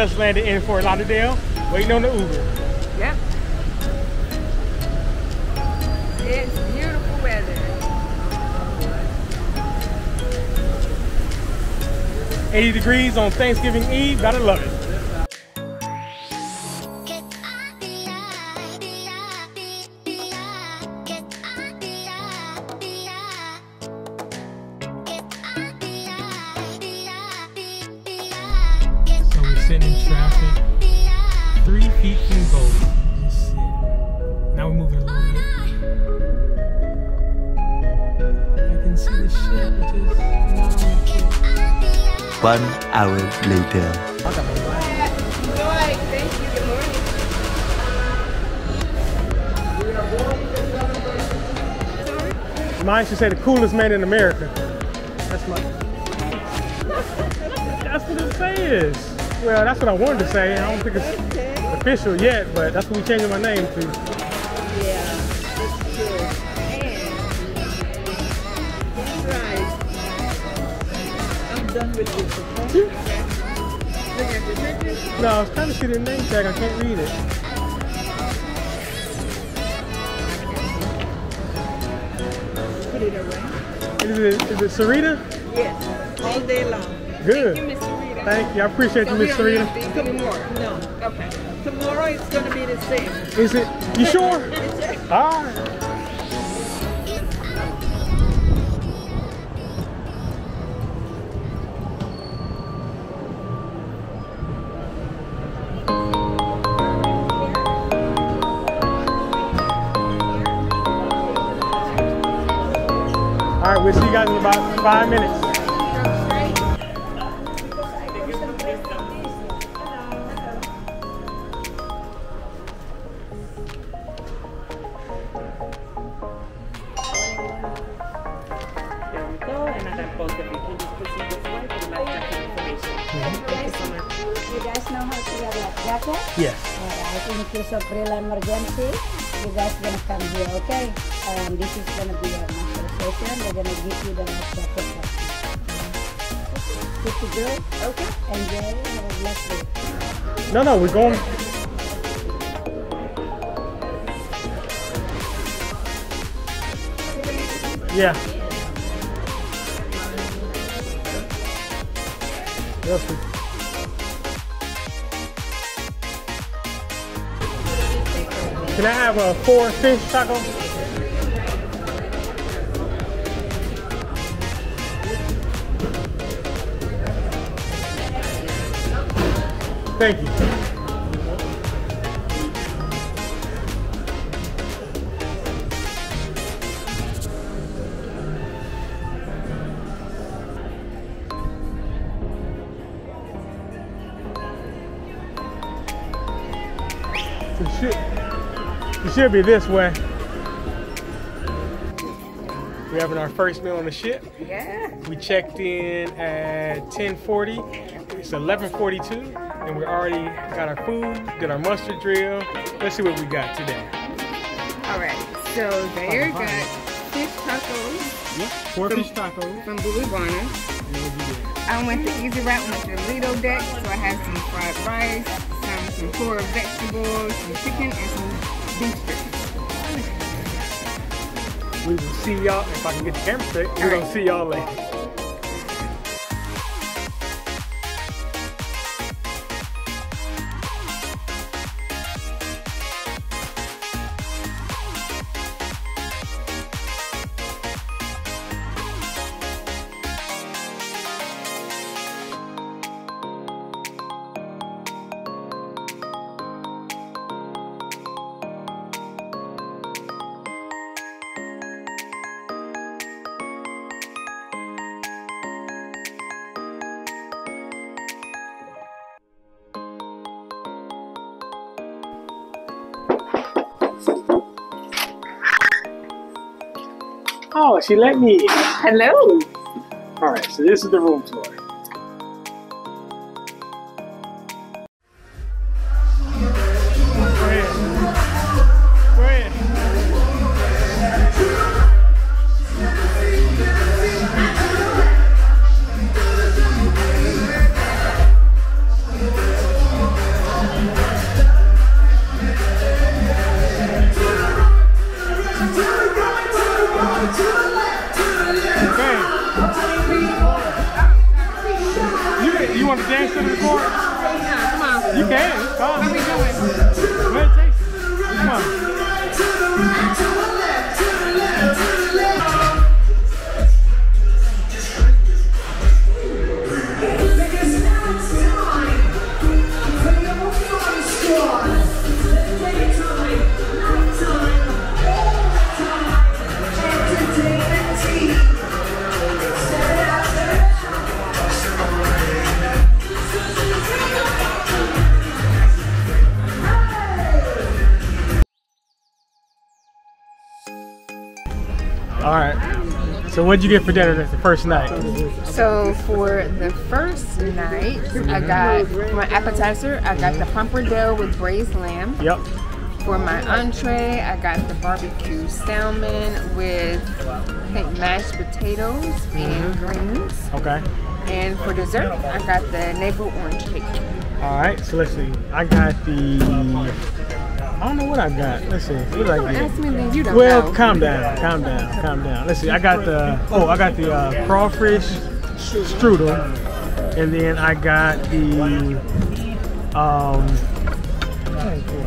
Just landed in Fort Lauderdale, waiting on the Uber. Yep. It's beautiful weather. 80 degrees on Thanksgiving Eve, gotta love it. Now we're moving a little bit. I can see the ship, which is not on the ship. One hour later. Joy, thank you. Good morning. Mine should say the coolest man in America. That's my. That's what it says. Well, that's what I wanted to say. I don't think it's official yet, but that's what we changing my name to. No, I was trying to see the name tag. I can't read it. Put it away. Is it, is it Sarita? Yes, all day long. Good. Thank you, Miss you. I appreciate you, So Miss Sarita. have to- Tomorrow, no, okay. Tomorrow it's gonna be the same. Is it? You sure? All right. All right, we'll see you guys in about five minutes. Real emergency, you guys gonna come here, okay? Um, this is gonna be a master session. They're gonna give you the life jacket. Good to go? Okay. Enjoy. Have a blessed day. No, no, we're going. Yeah. Yes, we- Can I have a four fish taco? Thank you. It should, it should be this way. We're having our first meal on the ship. Yeah. We checked in at 10:40. It's 11:42, and we already got our food, did our muster drill. Let's see what we got today. All right. So there you got fish tacos Yep, four From- fish tacos. from Blue Iguana. And what we did. I went the easy route, to the Lido deck, so I had some fried rice, some some core vegetables, some chicken, and some. We will see y'all if I can get the camera straight. We're gonna see y'all later. Oh, she let me. Hello. All right, so this is the room tour. So what'd you get for dinner the first night? So for the first night, I mm-hmm. got for my appetizer, I got the pappardelle with braised lamb. Yep. For my entree, I got the barbecue salmon with I think mashed potatoes and mm-hmm. greens. Okay. And for dessert, I got the navel orange cake. All right. So let's see. I got the. I don't know what I got. Let's see. What did I Don't ask me then you don't Well, know. calm down, calm down, calm down. Let's see. I got the. Oh, I got the uh, crawfish strudel, and then I got the. Um.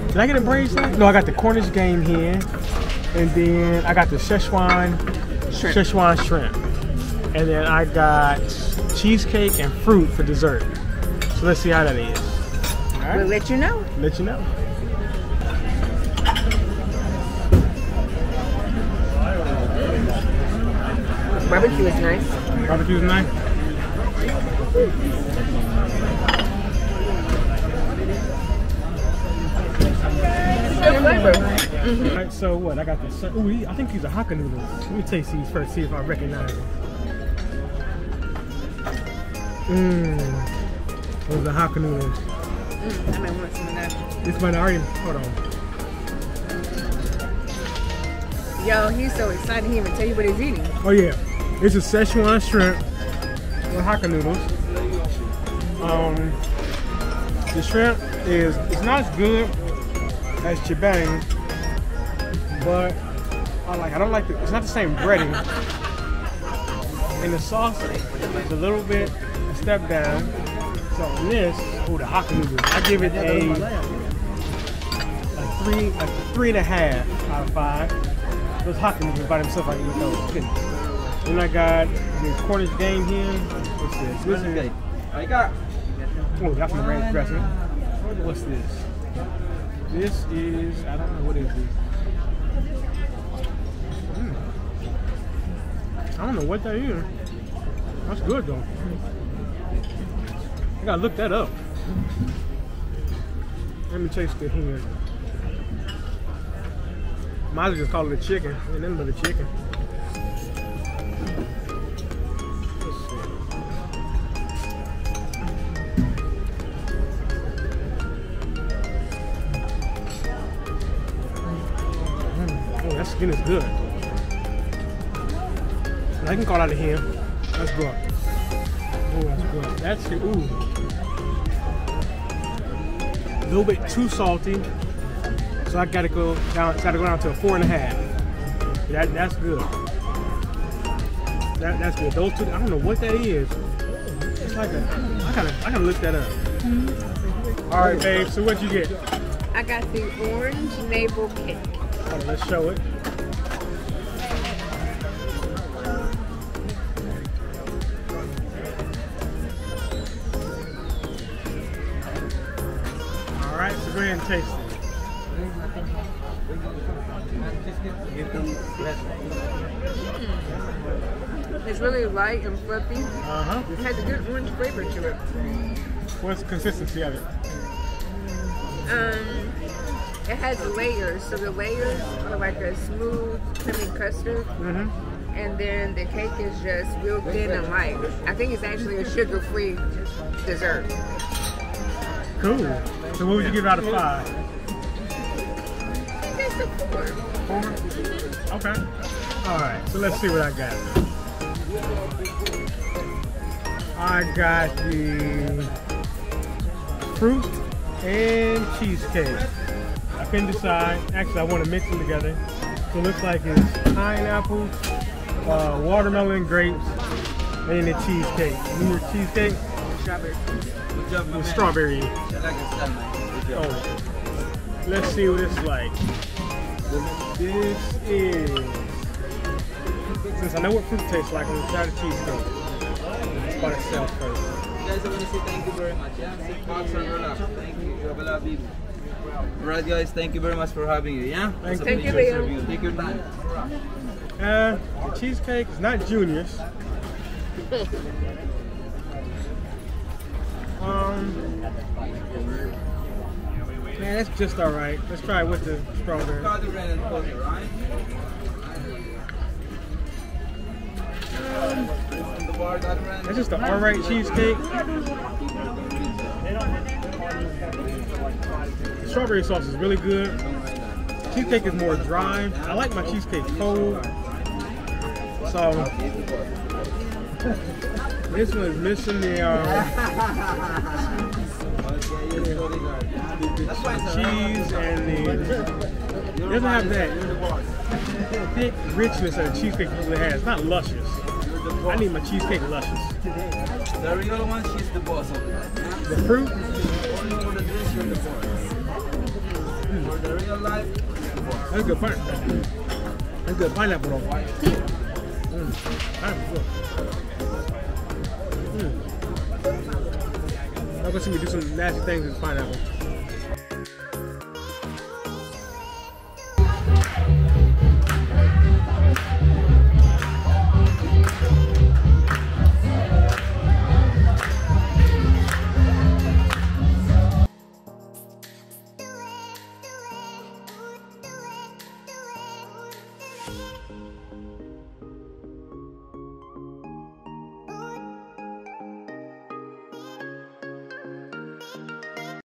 Did I get a braised? No, I got the Cornish game hen, and then I got the Szechuan Shrimp. Szechuan shrimp, and then I got cheesecake and fruit for dessert. So let's see how that is. All We'll let you know. let you know. Barbecue is nice. Barbecue is nice. Good flavor. All right, so what? I got the. Ooh, I think these are Hakka noodles. Let me taste these first, see if I recognize them. Mmm. Those are Hakka noodles. Mm, I might want some of that. This might already. Hold on. Yo, he's so excited he even tell you what he's eating. Oh yeah, this a Szechuan shrimp with Hakka noodles. Um, the shrimp is it's not as good as chibang, but I like. I don't like the. It's not the same breading. And the sauce is a little bit a step down. So this, oh the Hakka noodles, I give it a a three a three and a half out of five. Those Hakka noodles by themselves, I eat those. Then I got the Cornish game here. What's this? This is oh, that's my ranch dressing. What's this? This is I don't know what is this. Mm. I don't know what that is. That's good though. I gotta look that up. Let me taste the here. Might as well just call it a chicken. Ain't nothing but a chicken. Oh, skin is good. I can call out of here. That's good. Oh, that's good. That's good. Ooh. A little bit too salty. So I gotta go down gotta go down to a four and a half. That that's good. That that's good. Those two I don't know what that is. It's like a I gotta I gotta look that up. Mm-hmm. Alright babe, so what you get? I got the orange navel cake. On, let's show it. All right, so go ahead and taste it. Mm. It's really light and fluffy. Uh huh. It has a good orange flavor to it. What's the consistency of it? Um, it has layers, so the layers are like a smooth creamy custard, Mm-hmm. and then the cake is just real thin and light. I think it's actually a sugar-free dessert. Cool. So what would you give out of five? It's a four. Four? Okay. All right, so let's see what I got. I got the fruit and cheesecake. I couldn't decide. Actually, I want to mix them together. So it looks like it's pineapple, uh, watermelon, grapes, and the cheesecake. Need cheesecake? Strawberry. With strawberry. I like your style, man. Good job. Oh. Let's see what it's like. This is. Since I know what fruit tastes like, I'm gonna try the cheesecake. By itself first. Guys, I want to say thank you very much. Yeah, sit back and relax. Thank you. You have a lot of people. Alright, guys, thank you very much for having you. Yeah? Thank It's a you. Thank you, pleasure Leo. to. Take your time. Uh, the cheesecake is not Junior's. Um, man, that's just all right. Let's try it with the strawberry. That's just an all right cheesecake. The strawberry sauce is really good. Cheesecake is more dry. I like my cheesecake cold. So this one is missing the, uh, cheese and the. Doesn't have that thick richness that a cheesecake usually has. It's not luscious. I need my cheesecake luscious. The real one, she's the boss of it. The fruit, Only for the dress, you're the boss. For the real life, that's good pineapple. That's good pineapple. Mm. Pineapple good. Mm. I'm gonna see me do some nasty things with pineapple.